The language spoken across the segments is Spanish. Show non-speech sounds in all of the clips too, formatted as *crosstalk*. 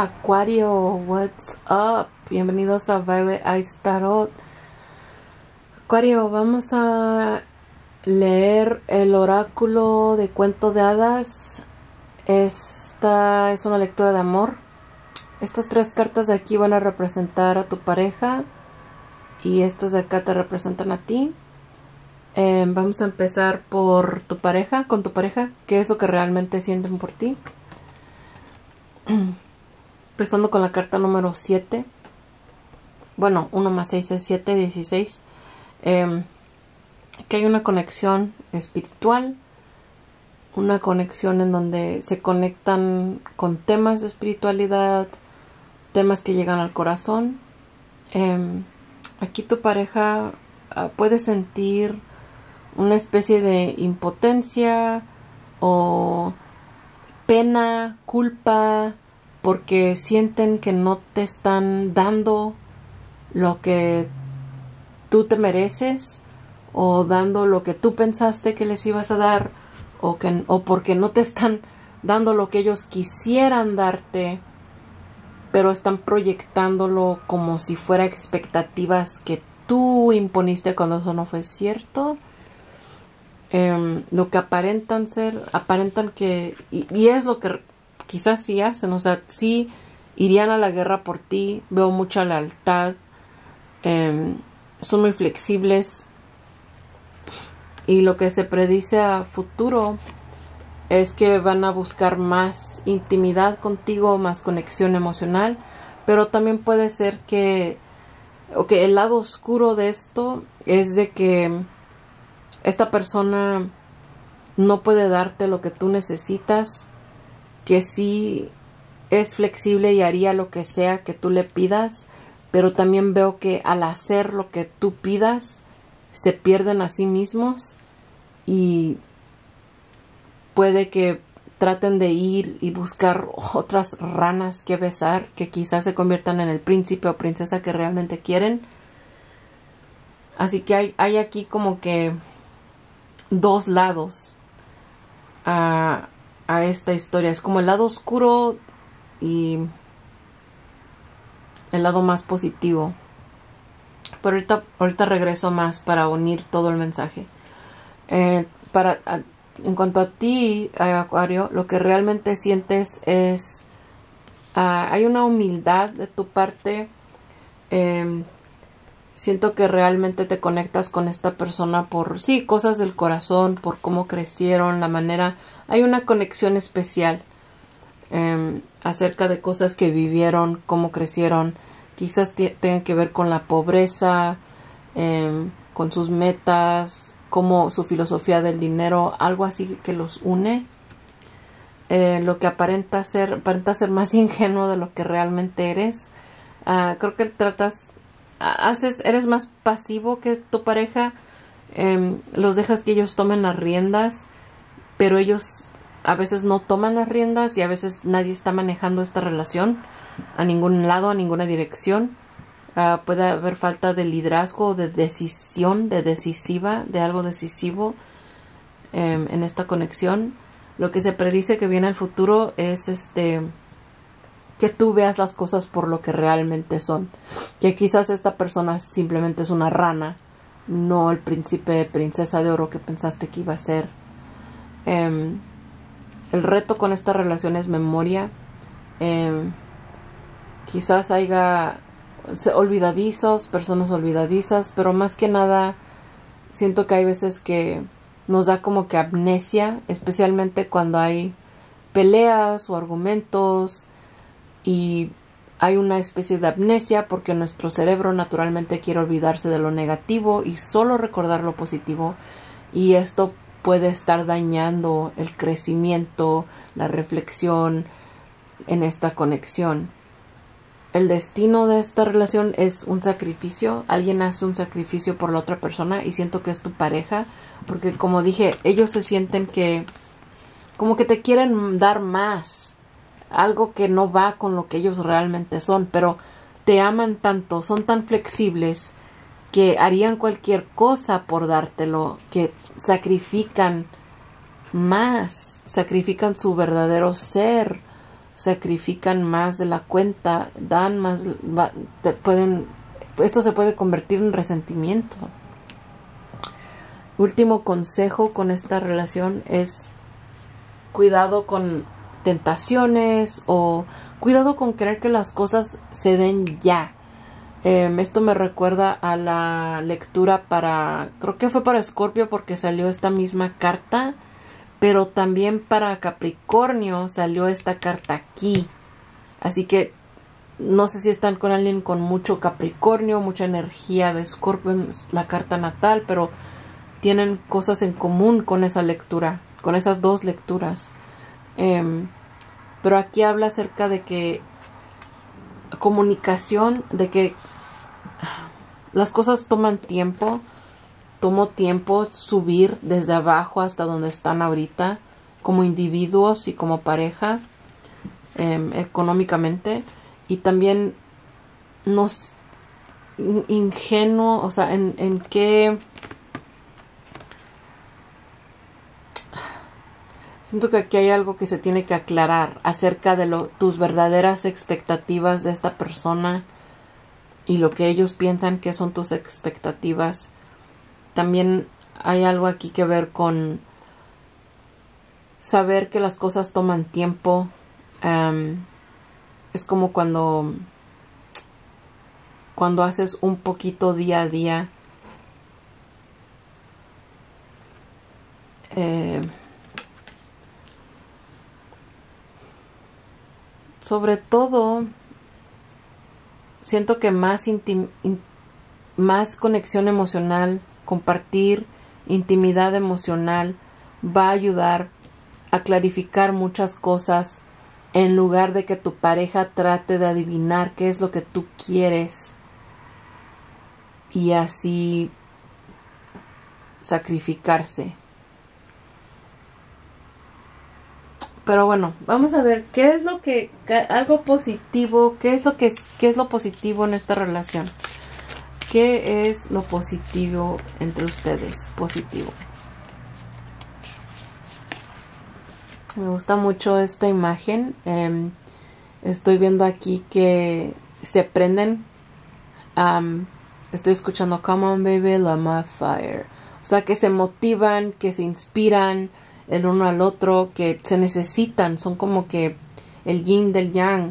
Acuario, what's up? Bienvenidos a Violet Ice Tarot. Acuario, vamos a leer el oráculo de cuento de hadas. Esta es una lectura de amor. Estas tres cartas de aquí van a representar a tu pareja y estas de acá te representan a ti. Eh, vamos a empezar por tu pareja, con tu pareja. ¿Qué es lo que realmente sienten por ti? *clears throat* Empezando con la carta número 7. Bueno, 1 más 6 es 7, 16. Eh, que hay una conexión espiritual. Una conexión en donde se conectan con temas de espiritualidad. Temas que llegan al corazón. Eh, aquí tu pareja uh, puede sentir una especie de impotencia o pena, culpa, porque sienten que no te están dando lo que tú te mereces o dando lo que tú pensaste que les ibas a dar o, que, o porque no te están dando lo que ellos quisieran darte pero están proyectándolo como si fuera expectativas que tú imponiste cuando eso no fue cierto. Eh, lo que aparentan ser aparentan que y es lo que quizás sí hacen, o sea, sí irían a la guerra por ti, veo mucha lealtad, eh, son muy flexibles. Y lo que se predice a futuro es que van a buscar más intimidad contigo, más conexión emocional, pero también puede ser que, ok, el lado oscuro de esto es de que esta persona no puede darte lo que tú necesitas que sí es flexible y haría lo que sea que tú le pidas, pero también veo que al hacer lo que tú pidas, se pierden a sí mismos y puede que traten de ir y buscar otras ranas que besar que quizás se conviertan en el príncipe o princesa que realmente quieren. Así que hay, hay aquí como que dos lados. Uh, a esta historia. Es como el lado oscuro y el lado más positivo. Pero ahorita, regreso más para unir todo el mensaje. Eh, para, en cuanto a ti, Acuario, lo que realmente sientes es... Uh, hay una humildad de tu parte. Eh, siento que realmente te conectas con esta persona por, sí, cosas del corazón, por cómo crecieron, la manera hay una conexión especial eh, acerca de cosas que vivieron, cómo crecieron, quizás tengan que ver con la pobreza, eh, con sus metas, como su filosofía del dinero, algo así que los une. Eh, lo que aparenta ser, aparenta ser más *laughs* ingenuo de lo que realmente eres. Uh, creo que tratas, haces, eres más pasivo que tu pareja, eh, los dejas que ellos tomen las riendas pero ellos a veces no toman las riendas y a veces nadie está manejando esta relación a ningún lado, a ninguna dirección. Uh, puede haber falta de liderazgo, de decisión, de decisiva, de algo decisivo um, en esta conexión. Lo que se predice que viene al futuro es este que tú veas las cosas por lo que realmente son. Que quizás esta persona simplemente es una rana, no el príncipe, princesa de oro que pensaste que iba a ser Eh, el reto con esta relación es memoria. Eh, quizás haya olvidadizos, personas olvidadizas, pero más que nada siento que hay veces que nos da como que amnesia, especialmente cuando hay peleas o argumentos y hay una especie de amnesia porque nuestro cerebro naturalmente quiere olvidarse de lo negativo y solo recordar lo positivo y esto puede estar dañando el crecimiento, la reflexión en esta conexión. El destino de esta relación es un sacrificio, alguien hace un sacrificio por la otra persona y siento que es tu pareja, porque como dije, ellos se sienten que como que te quieren dar más, algo que no va con lo que ellos realmente son, pero te aman tanto, son tan flexibles que harían cualquier cosa por dártelo, que sacrifican más, sacrifican su verdadero ser, sacrifican más de la cuenta, dan más, pueden, esto se puede convertir en resentimiento. Último consejo con esta relación es cuidado con tentaciones o cuidado con creer que las cosas se den ya. Em, esto me recuerda a la lectura para, creo que fue para Escorpio porque salió esta misma carta, pero también para Capricornio salió esta carta aquí. Así que no sé si están con alguien con mucho Capricornio, mucha energía de Escorpio en la carta natal, pero tienen cosas en común con esa lectura, con esas dos lecturas. Em, pero aquí habla acerca de que comunicación, de que las cosas toman tiempo, tomó tiempo subir desde abajo hasta donde están ahorita, como individuos y como pareja, em, económicamente, y también nos ingenuo, o sea, en, en qué Siento que aquí hay algo que se tiene que aclarar acerca de lo, tus verdaderas expectativas de esta persona y lo que ellos piensan que son tus expectativas. También hay algo aquí que ver con saber que las cosas toman tiempo. es como cuando cuando haces un poquito día a día. Eh, sobre todo siento que más conexión emocional, compartir intimidad emocional va a ayudar a clarificar muchas cosas en lugar de que tu pareja trate de adivinar qué es lo que tú quieres y así sacrificarse. Pero bueno, vamos a ver qué es lo que, algo positivo, qué es lo que qué es lo positivo en esta relación. ¿Qué es lo positivo entre ustedes? Positivo. Me gusta mucho esta imagen. Em, estoy viendo aquí que se prenden. estoy escuchando Come on baby, my fire. O sea, que se motivan, que se inspiran el uno al otro, que se necesitan, son como que el yin del yang.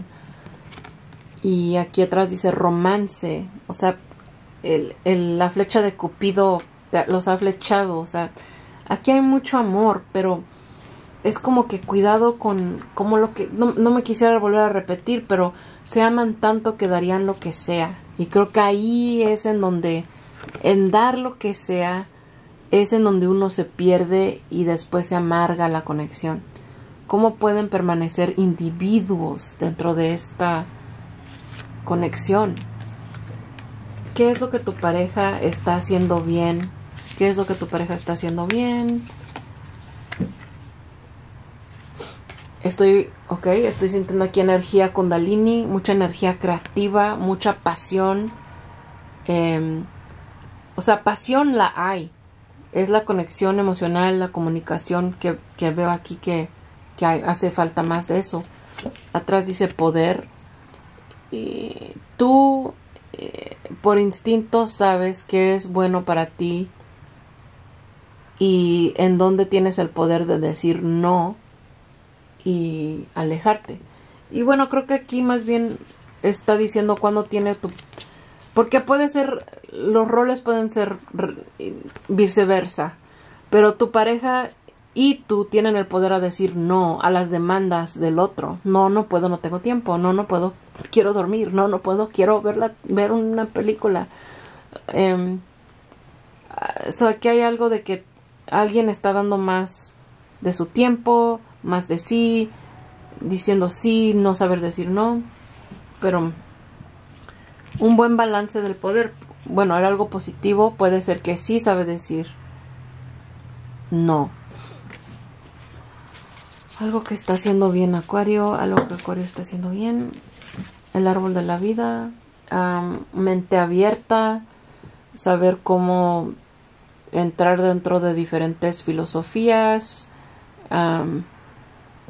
Y aquí atrás dice romance, o sea, el, la flecha de Cupido los ha flechado, o sea, aquí hay mucho amor, pero es como que cuidado con como lo que no, no, me quisiera volver a repetir, pero se aman tanto que darían lo que sea. Y creo que ahí es en donde en dar lo que sea es en donde uno se pierde y después se amarga la conexión. ¿Cómo pueden permanecer individuos dentro de esta conexión? ¿Qué es lo que tu pareja está haciendo bien? ¿Qué es lo que tu pareja está haciendo bien? Estoy, ok, estoy sintiendo aquí energía kundalini, mucha energía creativa, mucha pasión. Em, o sea, pasión la hay, es la conexión emocional, la comunicación que, veo aquí que, hace falta más de eso. Atrás dice poder. Y tú eh, por instinto sabes que es bueno para ti y en dónde tienes el poder de decir no y alejarte. Y bueno, creo que aquí más bien está diciendo cuándo tiene tu porque puede ser, los roles pueden ser viceversa, pero tu pareja y tú tienen el poder a decir no a las demandas del otro. No, no puedo, no tengo tiempo. No, no puedo, quiero dormir. No, no puedo, quiero ver, ver una película. Eh, aquí hay algo de que alguien está dando más de su tiempo, más de sí, diciendo sí, no saber decir no. Pero un buen balance del poder. Bueno, era algo positivo, puede ser que sí sabe decir no. Algo que está haciendo bien Acuario, algo que Acuario está haciendo bien. El árbol de la vida, mente abierta, saber cómo entrar dentro de diferentes filosofías,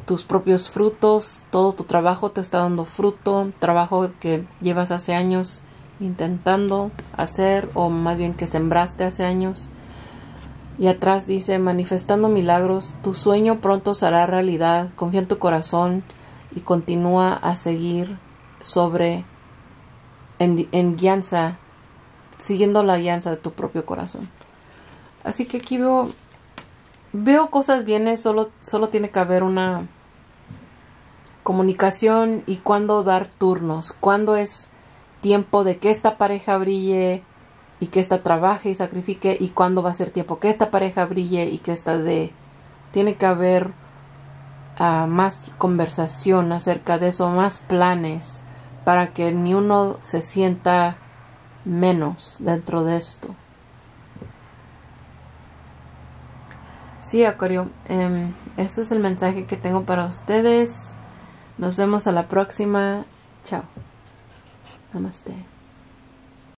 tus propios frutos, todo tu trabajo te está dando fruto, trabajo que llevas hace años intentando hacer o más bien que sembraste hace años. Y atrás dice, manifestando milagros, tu sueño pronto será realidad, confía en tu corazón y continúa a seguir sobre en, en guianza, siguiendo la guianza de tu propio corazón. Así que aquí veo, veo cosas bienes, solo, solo tiene que haber una comunicación y cuándo dar turnos, cuándo es tiempo de que esta pareja brille y que esta trabaje y sacrifique y cuándo va a ser tiempo que esta pareja brille y que esta de tiene que haber ah, más conversación acerca de eso, más planes para que ni uno se sienta menos dentro de esto. Sí, Acuario, eh, este es el mensaje que tengo para ustedes. Nos vemos a la próxima. Chao. Namaste.